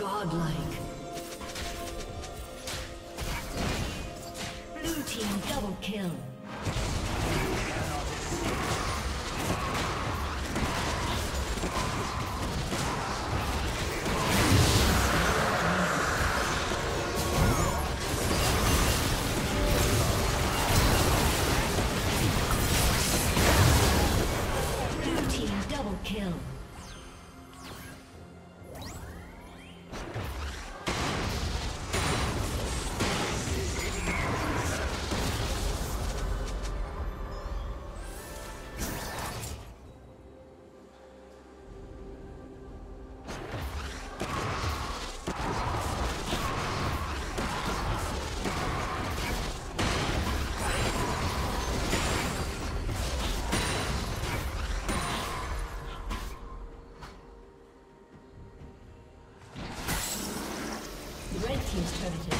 Godlike. team's turret has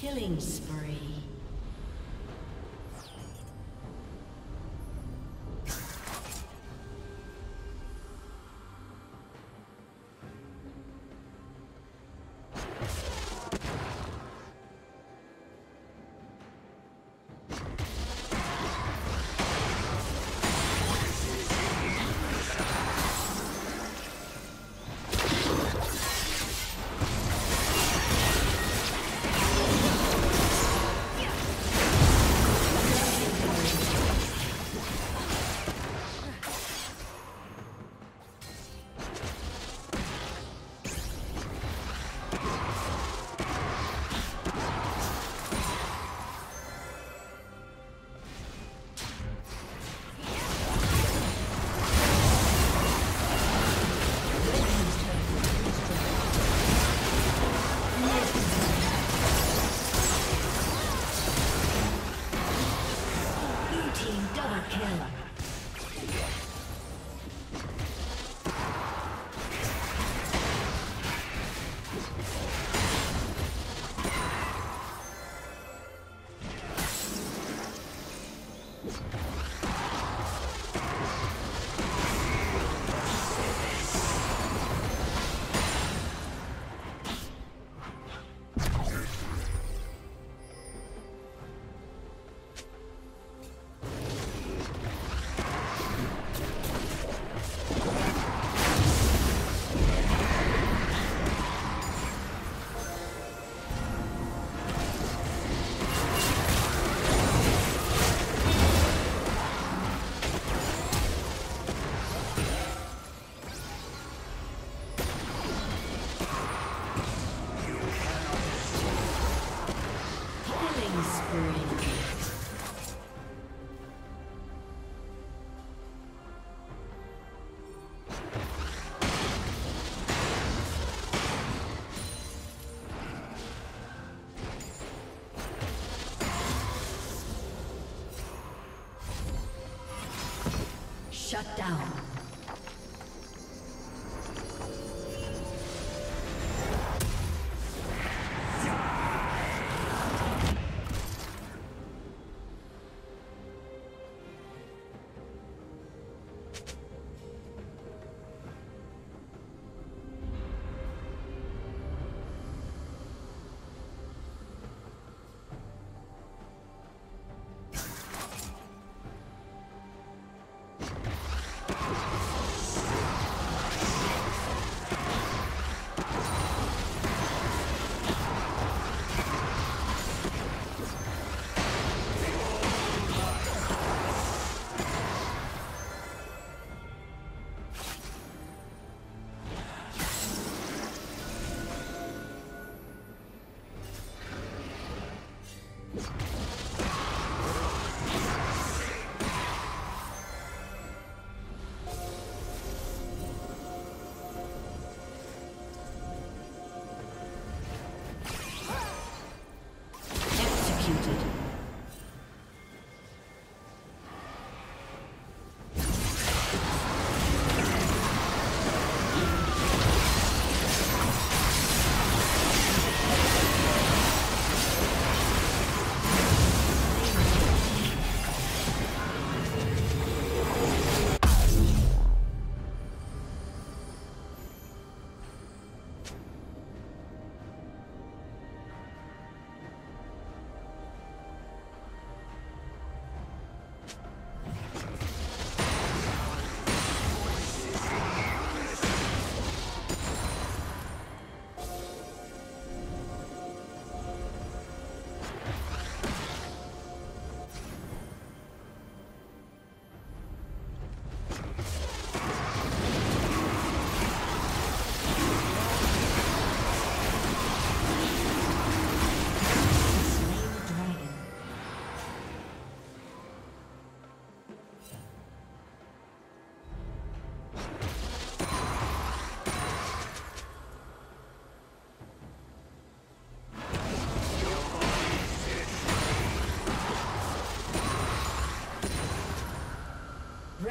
Killing spree. Shut down. executed.